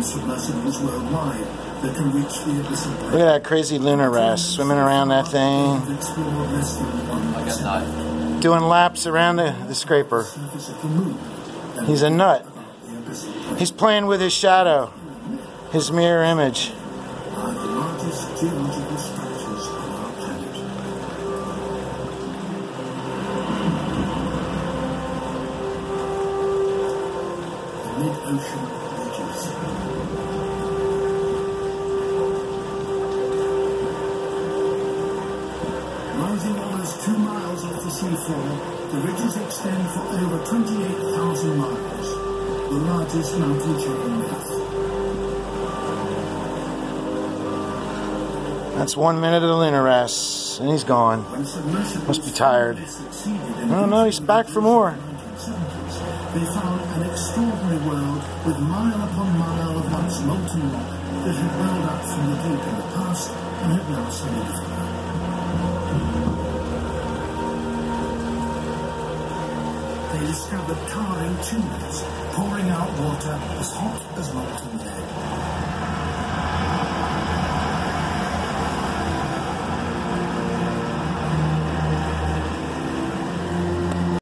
and submersibles worldwide that can reach the abyssal Look at that crazy lunar wrasse, swimming around that thing, They've explored less than one Like a nut. doing laps around the, the scraper. surface of the moon. and He's a nut. the abyssal plain He's playing with his shadow, his mirror image. are the largest geological structures on our planet. The mid-ocean ridges. Rising almost two miles off the seafloor, the ridges extend for over 28,000 miles, the largest mountain chain on Earth. That's one minute of the lunar wrasse, and he's gone. Must be tired. succeeded Oh no, he's back for more. They found an extraordinary world with mile upon mile of once molten rock that had welled up from the deep in the past and had now solidified. They discovered towering tumours pouring out water as hot as molten lead.